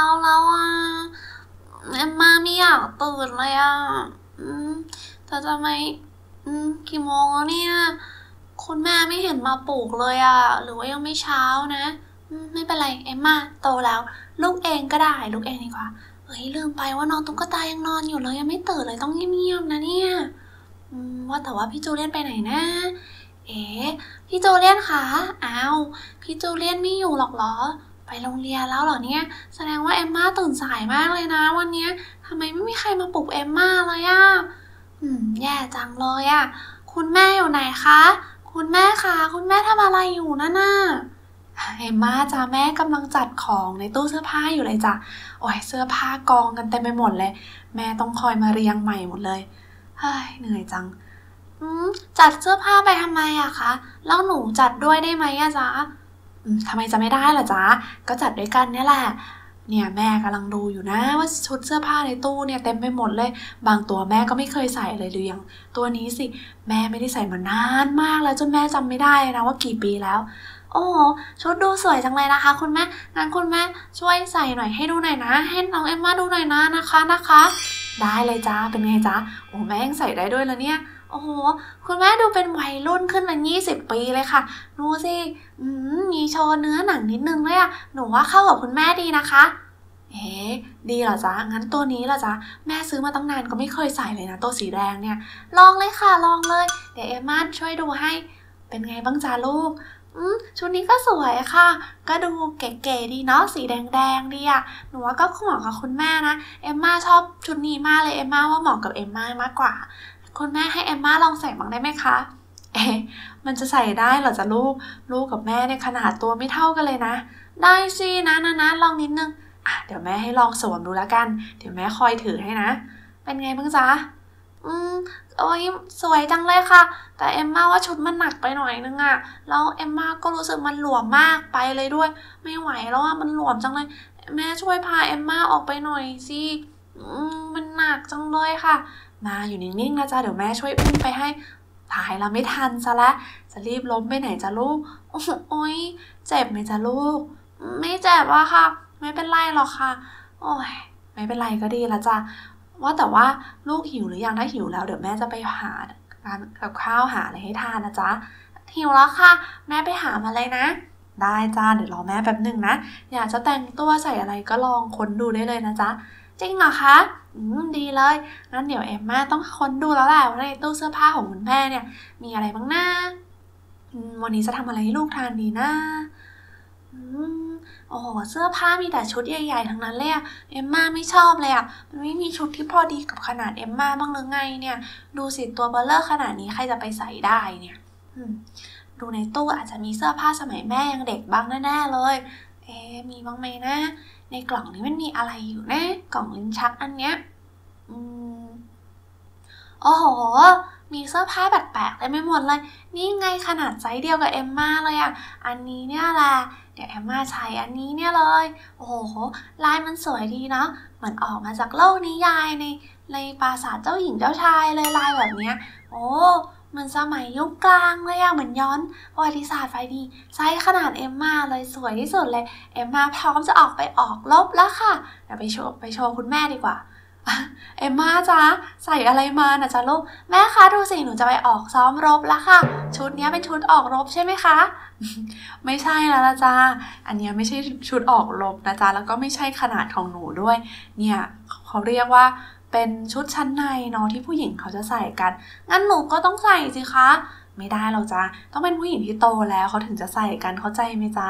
ช้าแล้วอะเอ็มมาไม่อยากตื่นเลยอะอืมแต่ทำไมอืมกี่โมงแล้วเนี่ยคุณแม่ไม่เห็นมาปลุกเลยอะ หรือว่ายังไม่เช้านะมไม่เป็นไรเอ็มมาโตแล้ว ลูกเองก็ได้ลูกเองดีกว่าเฮ้ยลืมไปว่าน้องตุ๊กตายังนอนอยู่เลยยังไม่ตื่นเลยต้องเงียบๆนะเนี่ยว่าแต่ว่าพี่จูเลียนไปไหนนะ เอ๊ะพี่จูเลียนคะอ้าวพี่จูเลียนไม่อยู่หรอกเหรอ ไปโรงเรียนแล้วเหรอเนี่ย แสดงว่าเอมม่าตื่นสายมากเลยนะ วันนี้ทำไมไม่มีใครมาปลุกเอมม่าเลยอะอืม แย่จังเลยอะคุณแม่อยู่ไหนคะ คุณแม่คะคุณแม่ทำอะไรอยู่นั่นน่ะเอมม่าจ้าแม่กำลังจัดของในตู้เสื้อผ้าอยู่เลยจ้ะโอ้ยเสื้อผ้ากองกันเต็มไปหมดเลย แม่ต้องคอยมาเรียงใหม่หมดเลยเฮ้ยเหนื่อยจังจัดเสื้อผ้าไปทำไมอะคะ แล้วหนูจัดด้วยได้ไหมอะจ๊ะ ทำไมจะไม่ได้ล่ะจ๊ะ ก็จัดด้วยกันเนี่ยแหละ เนี่ยแม่กำลังดูอยู่นะว่าชุดเสื้อผ้าในตู้เนี่ยเต็มไปหมดเลย บางตัวแม่ก็ไม่เคยใส่เลยหรือยังตัวนี้สิ แม่ไม่ได้ใส่มานานมากแล้วจนแม่จำไม่ได้นะว่ากี่ปีแล้ว โอ้ชุดดูสวยจังเลยนะคะ คุณแม่งั้นคุณแม่ช่วยใส่หน่อยให้ดูหน่อยนะให้น้องเอ็มมาดูหน่อยนะนะคะนะคะ ได้เลยจ้าเป็นไงจ๊ะโอ้แม่ยังใส่ได้ด้วยแล้วเนี่ย โอ้โห คุณแม่ดูเป็นวัยรุ่นขึ้นมา 20 ปีเลยค่ะ ดูสิมีโชว์เนื้อหนังนิดนึงเลยอะหนูว่าเข้ากับคุณแม่ดีนะคะ เอ๊ดีเหรอจ๊ะ งั้นตัวนี้เหรอจ๊ะ แม่ซื้อมาตั้งนานก็ไม่เคยใส่เลยนะ ตัวสีแดงเนี่ย ลองเลยค่ะ ลองเลย เดี๋ยวเอมมาช่วยดูให้ เป็นไงบ้างจ๊ะลูกอืมชุดนี้ก็สวยค่ะ ก็ดูเก๋ๆดีเนาะ สีแดงๆดีอะหนูว่าก็เหมาะกับคุณแม่นะ เอมมาชอบชุดนี้มากเลย เอมมาว่าเหมาะกับเอมมามากกว่า คุณแม่ให้เอมมาลองใส่บ้างได้ไหมคะ เอ๊ะ มันจะใส่ได้เหรอจ๊ะลูก ลูกกับแม่เนี่ยขนาดตัวไม่เท่ากันเลยนะ ได้สินะนะนะลองนิดนึง อะเดี๋ยวแม่ให้ลองสวมดูแล้วกัน เดี๋ยวแม่คอยถือให้นะ เป็นไงบ้างจ๊ะ อืมโอ้ยสวยจังเลยค่ะ แต่เอมมาว่าชุดมันหนักไปหน่อยนึงอะแล้วเอมมาก็รู้สึกมันหลวมมากไปเลยด้วย ไม่ไหวแล้วอะมันหลวมจังเลย แม่ช่วยพาเอมมาออกไปหน่อยสิอืมมันหนักจังเลยค่ะ มาอยู่นิ่งๆนะจ๊ะเดี๋ยวแม่ช่วยอุ้มไปให้ตายแล้วไม่ทันซะละจะรีบล้มไปไหนจ๊ะลูกโอ้โอยเจ็บไหมจ๊ะลูก ไม่เจ็บอะค่ะ ไม่เป็นไรหรอกค่ะ โอ้ยไม่เป็นไรก็ดีละจ้ะว่าแต่ว่าลูกหิวหรือยังถ้าหิวแล้วเดี๋ยวแม่จะไปหาร้านกับข้าวหาอะไรให้ทานนะจ๊ะหิวแล้วค่ะ แม่ไปหามาเลยนะ ได้จ้าเดี๋ยวรอแม่แป๊บหนึ่งนะ อยากจะแต่งตัวใส่อะไรก็ลองค้นดูได้เลยนะจ๊ะ จริงเหรอคะ อืมดีเลย งั้นเดี๋ยวเอมมาต้องค้นดูแล้วแหละว่าในตู้เสื้อผ้าของคุณแม่เนี่ย มีอะไรบ้างนะวันนี้จะทำอะไรให้ลูกทานดีนะอืมโอ้โห เสื้อผ้ามีแต่ชุดใหญ่ๆ ทั้งนั้นเลยอะเอมมาไม่ชอบเลยอะมันไม่มีชุดที่พอดีกับขนาดเอมมาบ้างหรือไงเนี่ย ดูสิตัวเบ้อเร่อขนาดนี้ใครจะไปใส่ได้เนี่ยดูในตู้อาจจะมีเสื้อผ้าสมัยแม่ยังเด็กบ้างแน่ๆเลย เอ๊มีบ้างไหมนะ ในกล่องนี้มันมีอะไรอยู่นะ กล่องลิ้นชักอันเนี้ยอืมโอ้โห มีเสื้อผ้าแปลกๆเต็มไปหมดเลย นี่ไงขนาดไซส์เดียวกับเอมมาเลยอะ อันนี้เนี่ยแหละเดี๋ยวเอมมาใช้อันนี้เนี่ยเลย โอ้โห ลายมันสวยดีเนาะ เหมือนออกมาจากโลกนิยายในในปราสาทเจ้าหญิงเจ้าชายเลยลายแบบเนี้ย โอ้ เหมือนสมัยยุคกลางเลยอะเหมือนย้อนประวัติศาสตร์พอดีไซส์ขนาดเอ็มมาเลยสวยที่สุดเลย เอ็มมาพร้อมจะออกไปออกรบแล้วค่ะเดี๋ยวไปโชว์ไปโชว์คุณแม่ดีกว่าเอ็มมาจ๊ะใส่อะไรมานะจ๊ะลูกแม่คะดูสิหนูจะไปออกซ้อมรบแล้วค่ะ ชุดนี้เป็นชุดออกรบใช่ไหมคะ ไม่ใช่แล้วละจ้าอันนี้ไม่ใช่ชุดออกรบนะจ๊ะแล้วก็ไม่ใช่ขนาดของหนูด้วย เนี่ยเขาเรียกว่า เป็นชุดชั้นในเนาะที่ผู้หญิงเขาจะใส่กัน งั้นหนูก็ต้องใส่สิคะ ไม่ได้เราจ้าต้องเป็นผู้หญิงที่โตแล้วเขาถึงจะใส่กันเข้าใจไหมจ๊ะ